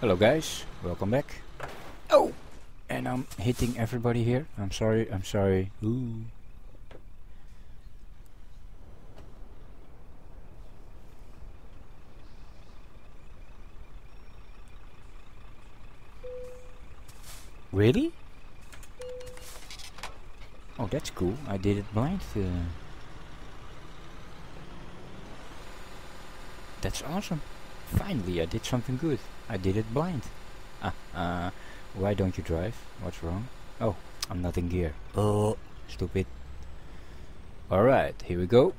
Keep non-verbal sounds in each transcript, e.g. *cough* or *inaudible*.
Hello guys, welcome back. Oh! And I'm hitting everybody here. I'm sorry, I'm sorry. Ooh. Really? Oh, that's cool. I did it blind. Uh, that's awesome. Finally, I did something good. I did it blind. Ah, uh, why don't you drive? What's wrong? Oh, I'm not in gear. Oh, stupid. Alright, here we go.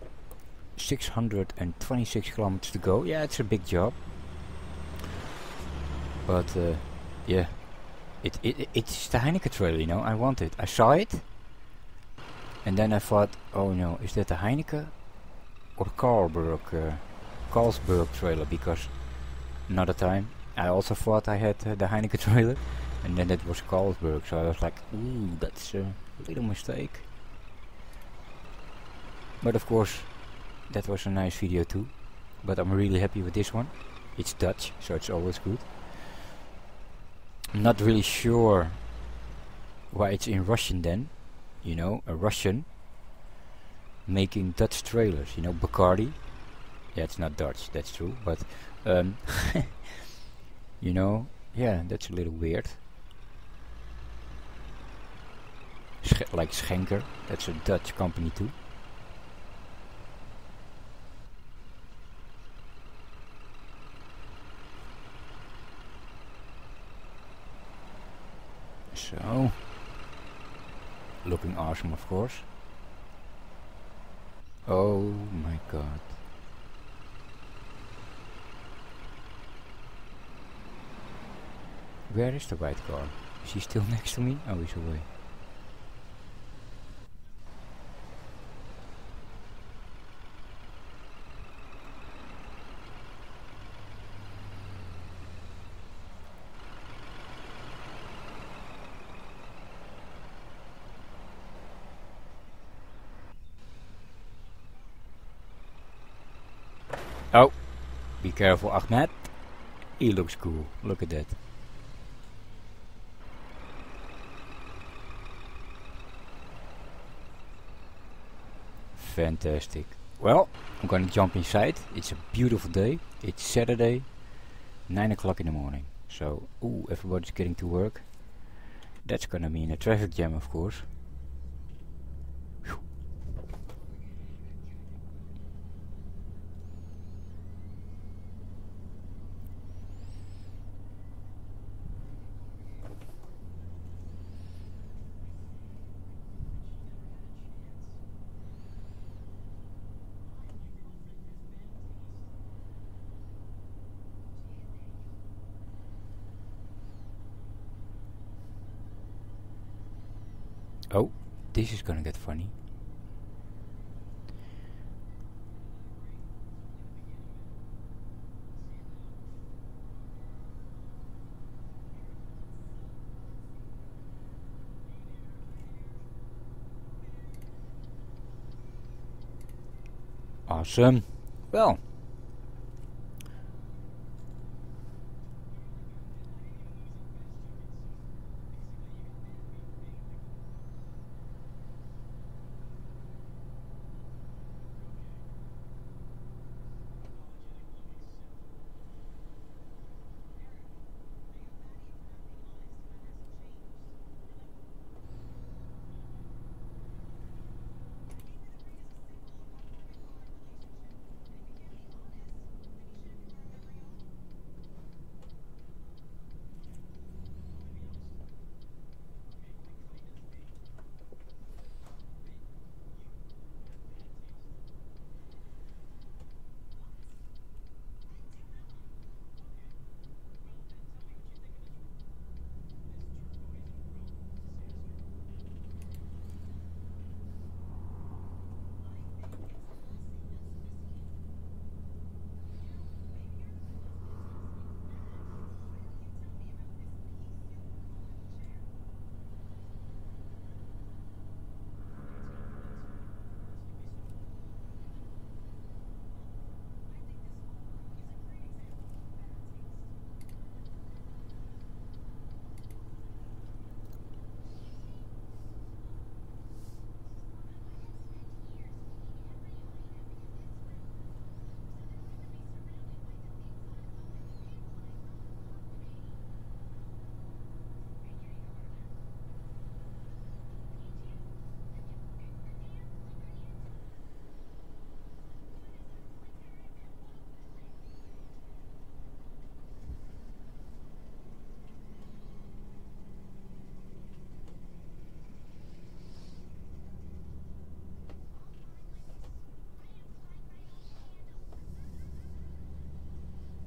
626 kilometers to go. Yeah, it's a big job. But, uh, yeah. It, it, it's the Heineken trailer, you know. I want it. I saw it. And then I thought, oh no, is that the Heineken or Carlsberg, uh, Carlsberg trailer? Because another time. I also thought I had uh, the Heineken *laughs* trailer and then it was Carlsberg so I was like ooh that's a little mistake. But of course that was a nice video too but I'm really happy with this one. It's Dutch so it's always good. I'm not really sure why it's in Russian then you know a Russian making Dutch trailers you know Bacardi. Yeah it's not Dutch that's true but um, *laughs* you know, yeah, that's a little weird. Sch like Schenker, that's a Dutch company too. So, looking awesome of course. Oh my god. Where is the white car? Is he still *laughs* next to me? Oh, he's away. Oh, be careful Ahmed. He looks cool. Look at that. Fantastic. Well, I'm gonna jump inside. It's a beautiful day. It's Saturday, 9 o'clock in the morning. So, ooh, everybody's getting to work. That's gonna mean a traffic jam, of course. Oh, this is gonna get funny. Awesome. Well,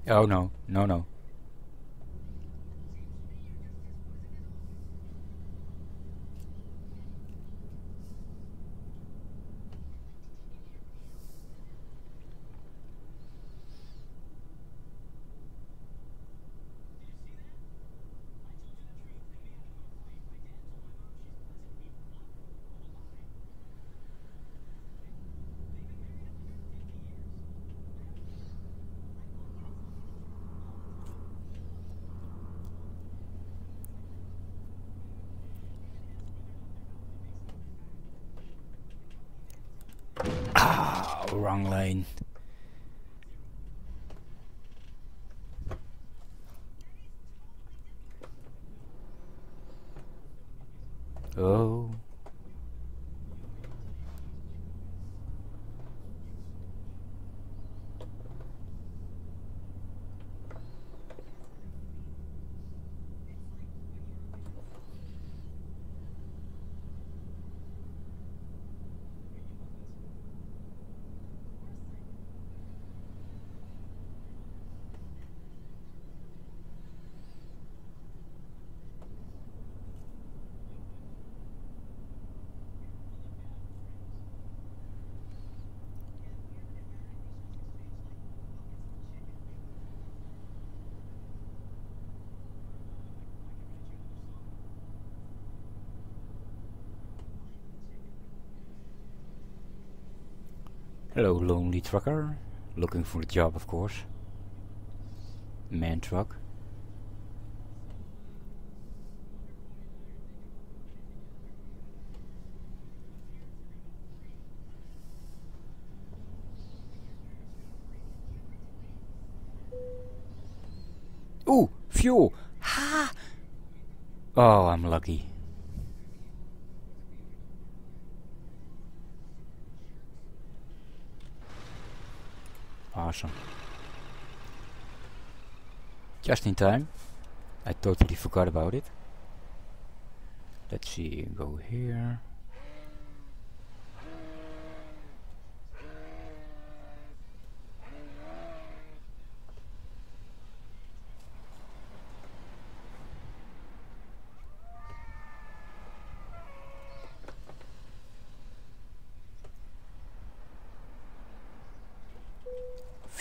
Oh no, no, no. Ah, wrong lane. Oh. Hello, lonely trucker. Looking for a job, of course. Man truck. Ooh, fuel! Ha! Oh, I'm lucky. Just in time. I totally forgot about it. Let's see, go here.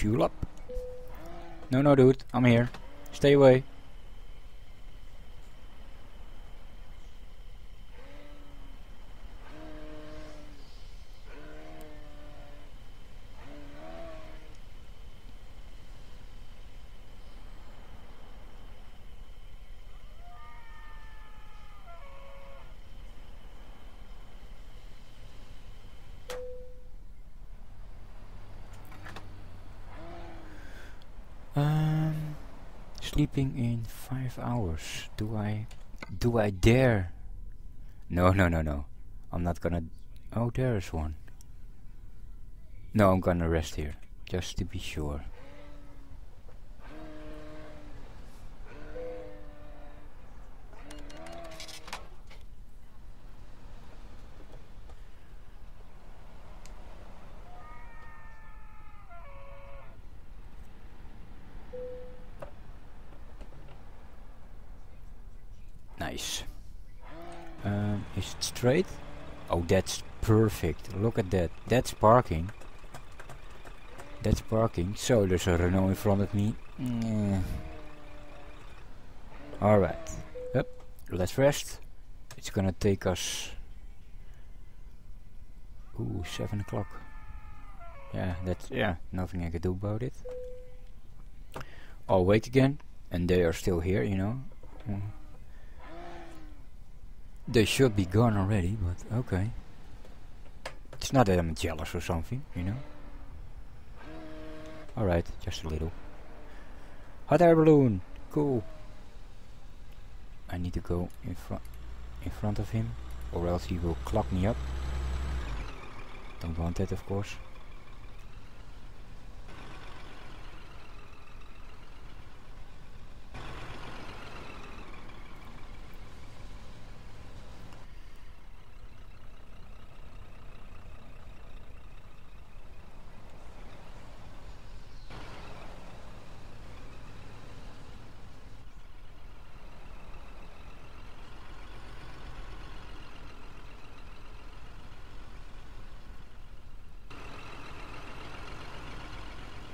Fuel up. No, no, dude. I'm here. Stay away. Sleeping in five hours. Do I, do I dare? No, no, no, no. I'm not gonna. Oh, there's one. No, I'm gonna rest here, just to be sure. Straight? Oh, that's perfect. Look at that. That's parking. That's parking. So there's a Renault in front of me. Mm. Alright. Yep. Let's rest. It's gonna take us... Ooh, 7 o'clock. Yeah, that's... Yeah, nothing I can do about it. I'll wait again. And they are still here, you know. Mm. They should be gone already, but okay. It's not that I'm jealous or something, you know. Alright, just a little. Hot air balloon! Cool! I need to go in front in front of him, or else he will clock me up. Don't want that, of course.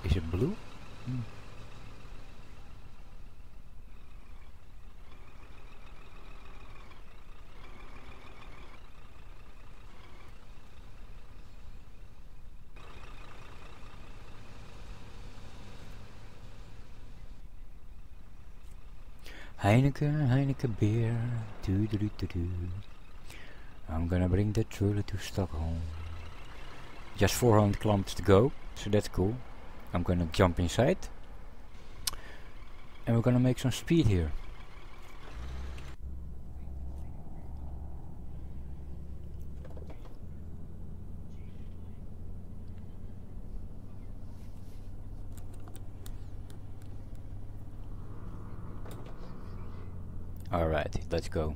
Is it blue? Hmm. Heineken, Heineken beer. Doo -doo -doo -doo -doo. I'm gonna bring the truly to Stockholm. Just 400 kilometers to go, so that's cool. I'm gonna jump inside. And we're gonna make some speed here. Alright, let's go.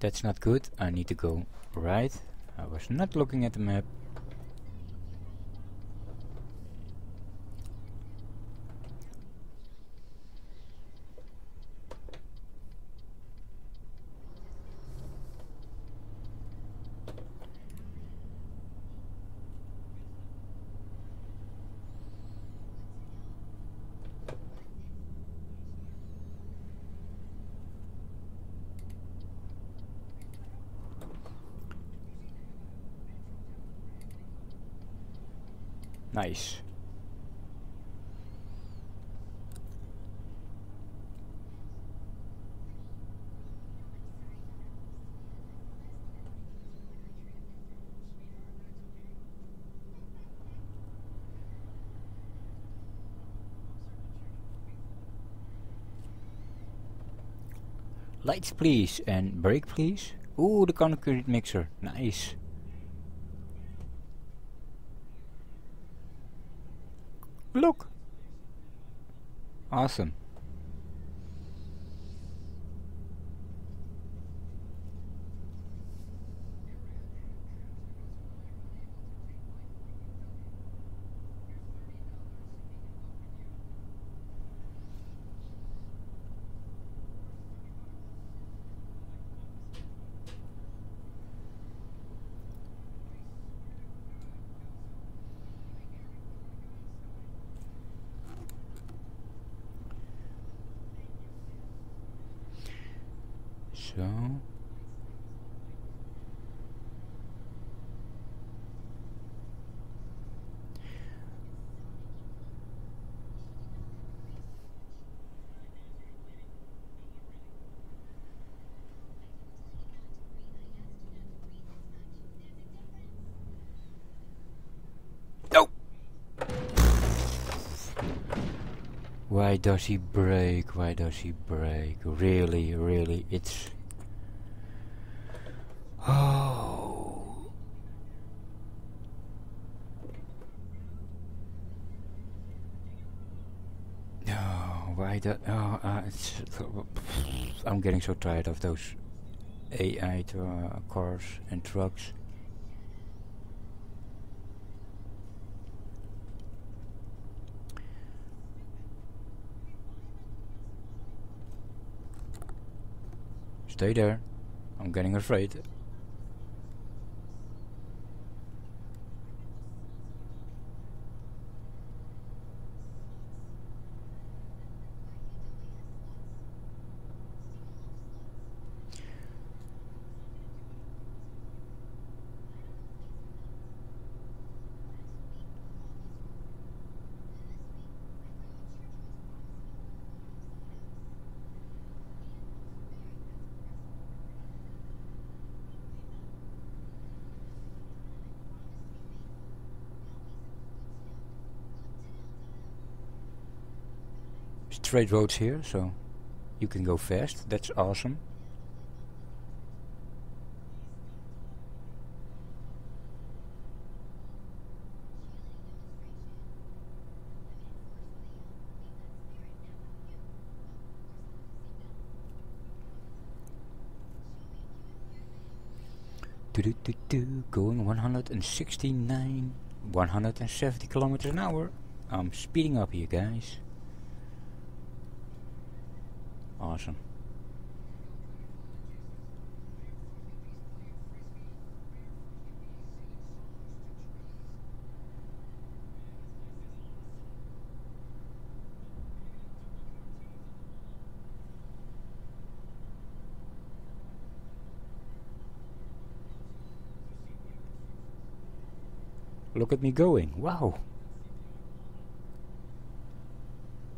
That's not good. I need to go right. I was not looking at the map. Nice. Lights please and brake please. Ooh, the concrete mixer. Nice. Awesome. No! Why does he brake? Why does he brake? Really, really, it's... Oh... No, why the... Oh, uh. I'm getting so tired of those AI uh, cars and trucks. Stay there. I'm getting afraid. Straight roads here, so you can go fast. That's awesome. Going 169, 170 kilometers an hour. I'm speeding up here, guys. Awesome. Look at me going. Wow.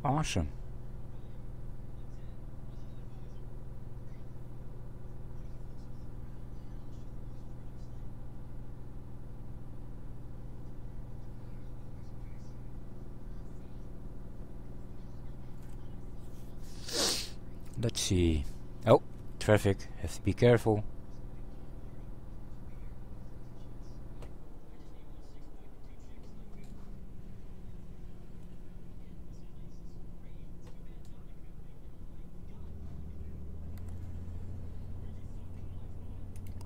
Awesome. Let's see. Oh, traffic. Have to be careful.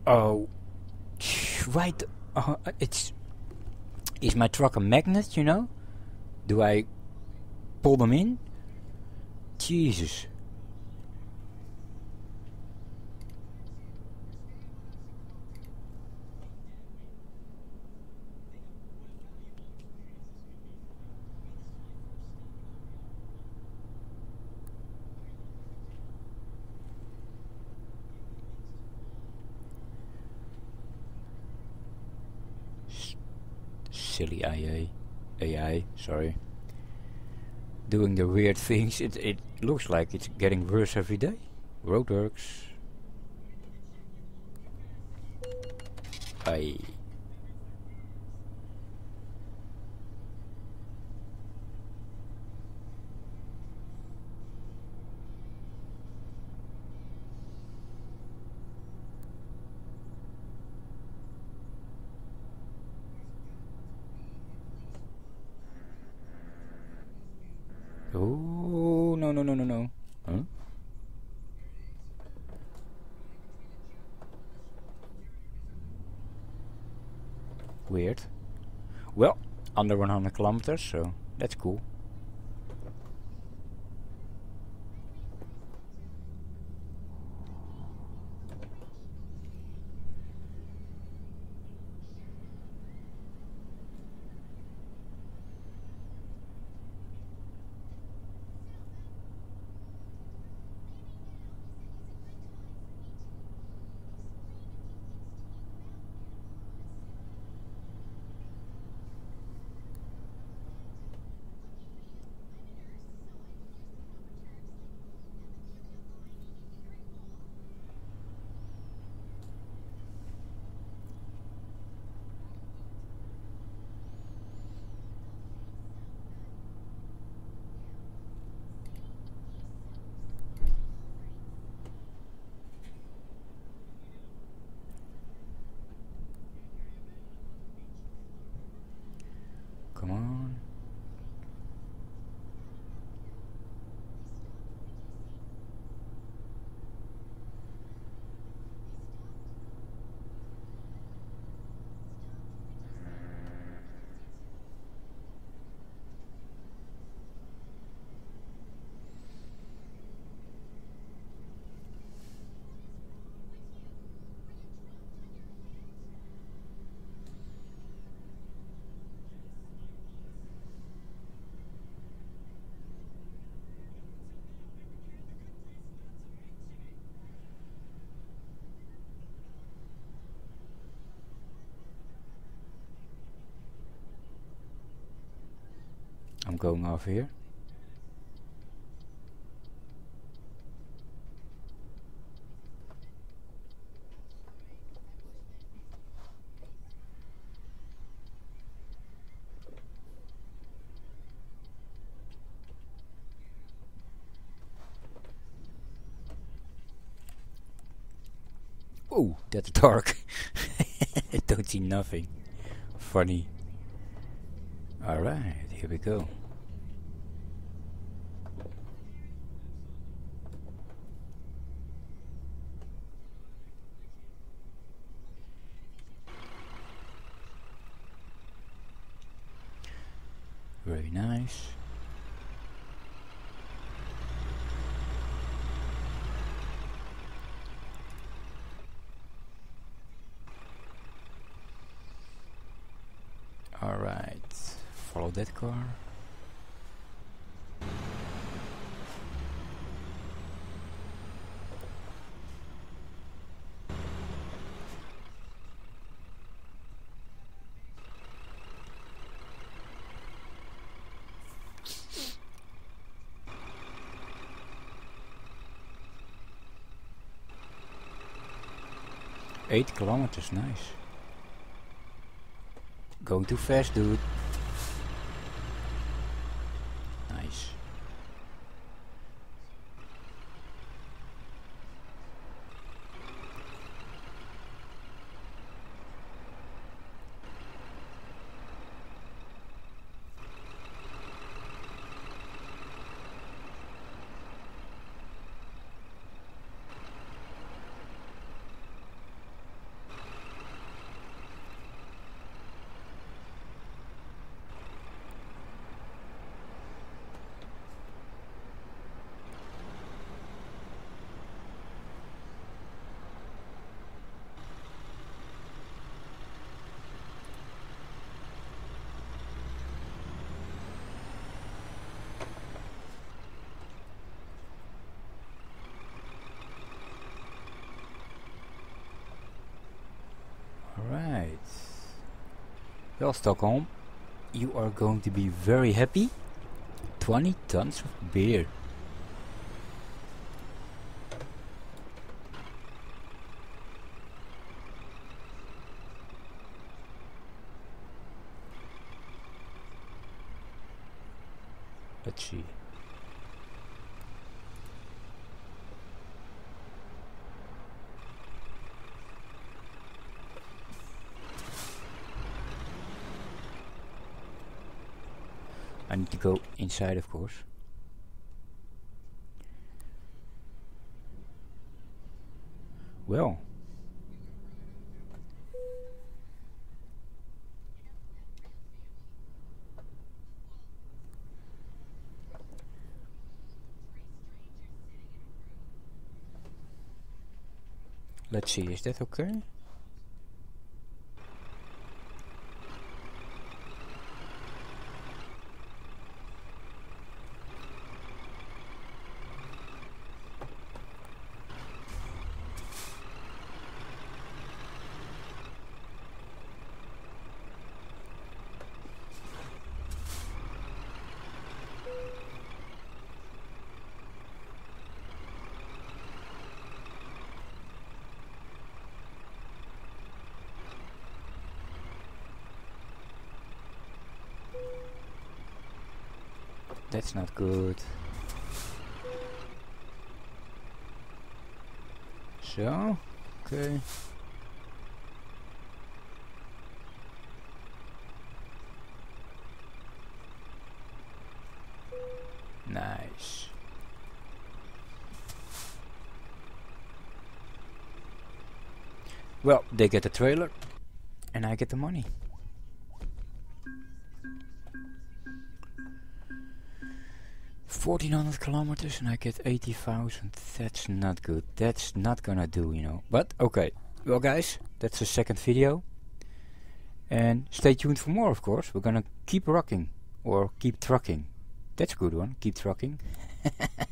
Oh, right. Uh, it's is my truck a magnet? You know? Do I pull them in? Jesus. AI, AI, sorry, doing the weird things. It it looks like it's getting worse every day. Roadworks. I. Oh no no no no no. Huh? Weird. Well, under 100 kilometers, so that's cool. Come on. I'm going off here. Oh, that's dark. *laughs* Don't see nothing. Funny. Alright, here we go. Follow that car. Eight kilometers, nice. Going too fast, dude. Nice. Alright. Well, Stockholm, you are going to be very happy. 20 tons of beer. Let's see. Need to go inside, of course. Well. Let's see, is that okay? That's not good. So, okay. Nice. Well, they get the trailer and I get the money. Fourteen hundred kilometers and I get eighty thousand. That's not good. That's not gonna do, you know. But okay. Well guys, that's the second video. And stay tuned for more of course. We're gonna keep rocking. Or keep trucking. That's a good one. Keep trucking. *laughs*